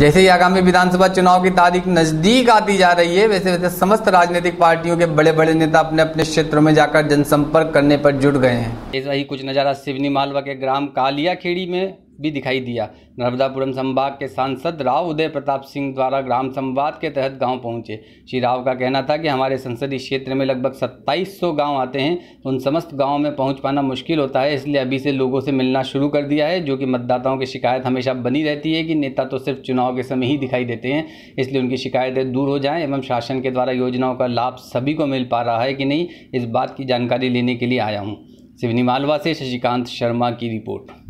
जैसे ही आगामी विधानसभा चुनाव की तारीख नज़दीक आती जा रही है, वैसे वैसे समस्त राजनीतिक पार्टियों के बड़े बड़े नेता अपने अपने क्षेत्रों में जाकर जनसंपर्क करने पर जुट गए हैं। ऐसा ही कुछ नज़ारा सिवनी मालवा के ग्राम कालिया खेड़ी में भी दिखाई दिया। नर्मदापुरम संभाग के सांसद राव उदय प्रताप सिंह द्वारा ग्राम संवाद के तहत गाँव पहुँचे। श्री राव का कहना था कि हमारे संसदीय क्षेत्र में लगभग 2700 गाँव आते हैं। उन समस्त गाँवों में पहुँच पाना मुश्किल होता है, इसलिए अभी से लोगों से मिलना शुरू कर दिया है, जो कि मतदाताओं की शिकायत हमेशा बनी रहती है कि नेता तो सिर्फ़ चुनाव के समय ही दिखाई देते हैं, इसलिए उनकी शिकायतें दूर हो जाएँ एवं शासन के द्वारा योजनाओं का लाभ सभी को मिल पा रहा है कि नहीं, इस बात की जानकारी लेने के लिए आया हूँ। सिवनी मालवा से शशिकांत शर्मा की रिपोर्ट।